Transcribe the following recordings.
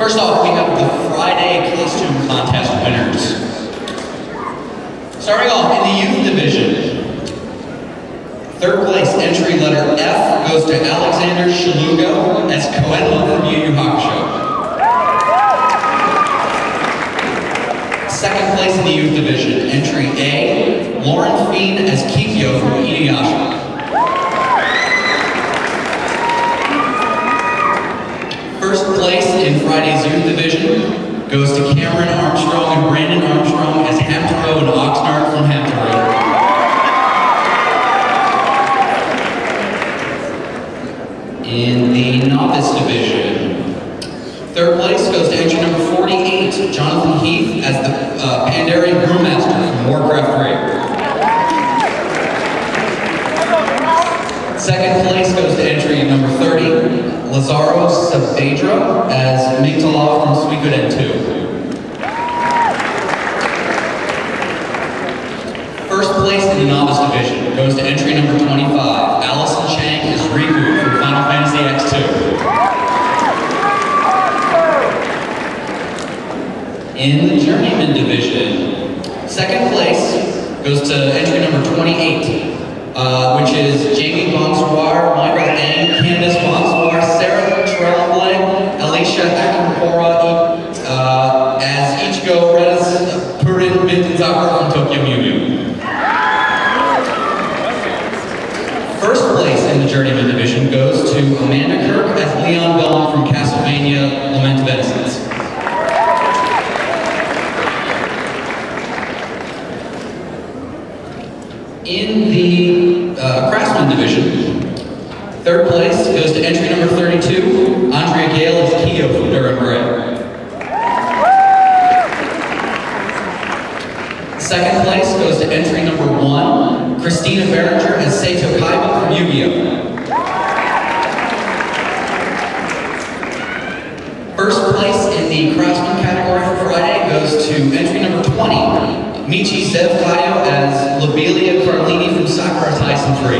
First off, we have the Friday costume contest winners. Starting off in the youth division. Third place entry letter F goes to Alexander Shalugo as Koenma from Yu Yu Hakusho. Second place in the youth division, entry A, Lauren Fiend as Kikyo from Inuyasha. First place in Friday's youth division goes to Cameron Armstrong and Brandon Armstrong as Hamtaro and Oxnard from Hamtaro. In the novice division, third place goes to entry number 48, Jonathan Heath as the uh, Pandaren Brewmaster from Warcraft 3. Second place goes to entry number 30, Lazaro Saavedra as Mingtala from Suikoden 2. First place in the novice division goes to entry number 25, Allison Chang as Riku from Final Fantasy X2. In the journeyman division, second place goes to entry number 28, uh, which is Jamie Bonsoir, Michael Ang, Candace Bonsoir, Sarah Tremblay, Alicia Akampora, uh, as Ichigo Rez Purin Bintanzakura from Tokyo Mew Mew. First place in the journeyman division goes to Amanda Kirk as Leon Belmont from Castlevania Lament of Innocence. In the uh, craftsman division, third place goes to entry number 32, Andrea Gale as Kyo from Dir En Grey. Second place goes to entry number one, Christina Berenger as Seto Kaiba from Yu-Gi-Oh! First place in the craftsman category for Friday goes to entry number 20, Michi Zev as Lobelia Carlini from Sakura Taisen 3.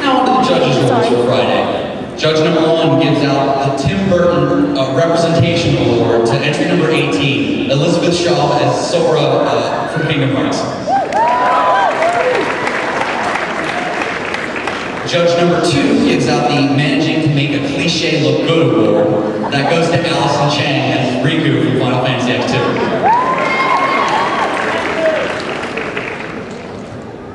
Now on to the judges' awards for Friday. Judge number one gives out the Tim Burton uh, Representation Award to entry number 18, Elizabeth Shaw as Sora uh, from Kingdom Hearts. Judge number two gives out the Managing to Make a Cliche Look Good Award. That goes to Allison Chang as Riku from Final Fantasy X2.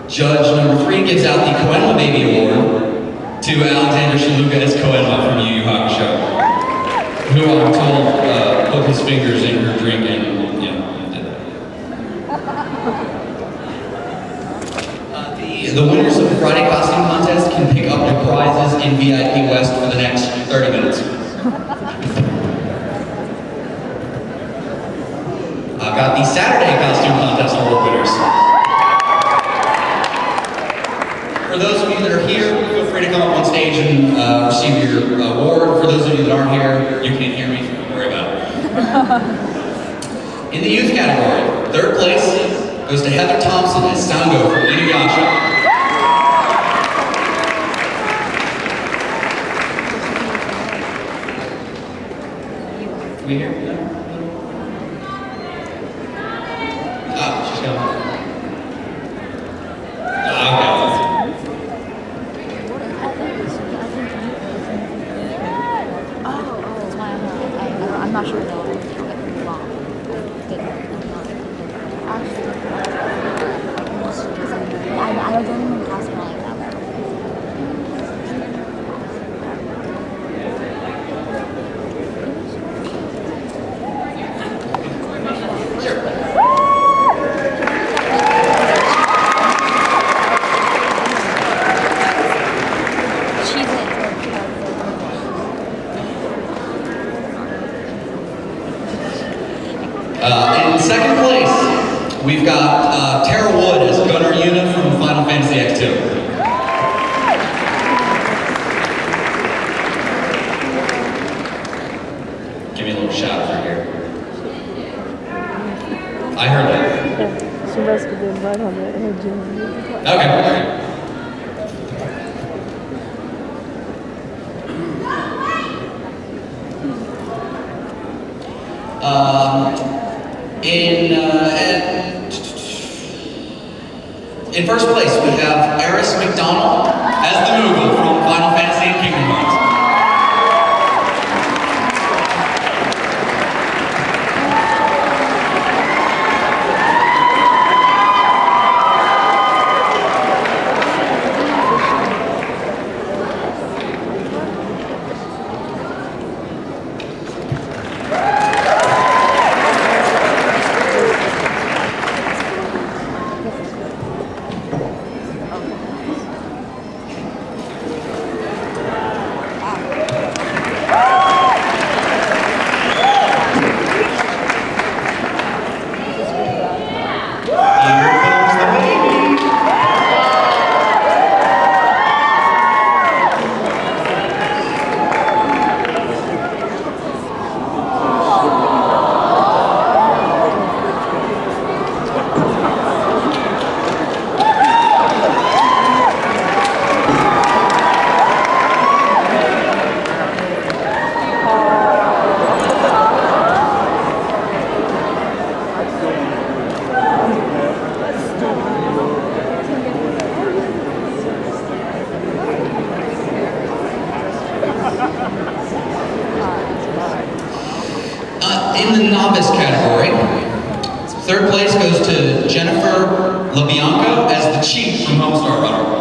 Judge number three gives out the Koenma Baby Award to Alexander Shaluka as Koenma from Yu Yu Hakusho, who I'm told uh, put his fingers in her drink and, know, did that. Uh, the, the winners of the Friday costume contest can pick up their prizes in VIP West for the next 30 minutes. Got the Saturday costume contest award winners. For those of you that are here, feel free to come up on stage and uh, receive your award. For those of you that aren't here, you can't hear me, don't worry about it. In the youth category, third place goes to Heather Thompson as Sango from Inuyasha. We hear? Uh, in second place, we've got uh, Tara Wood as Gunner Yuna from Final Fantasy X2. Give me a little shout right here. I heard that. She must have been right on that edge. Okay. Um, in, uh, in, first place, we have Eris McDonald as the Moogle from Final Fantasy and Kingdom Hearts. Uh, in the novice category, third place goes to Jennifer LaBianca as the Chief from Homestar Runner.